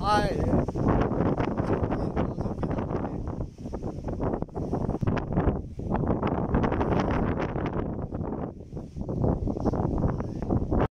Hi.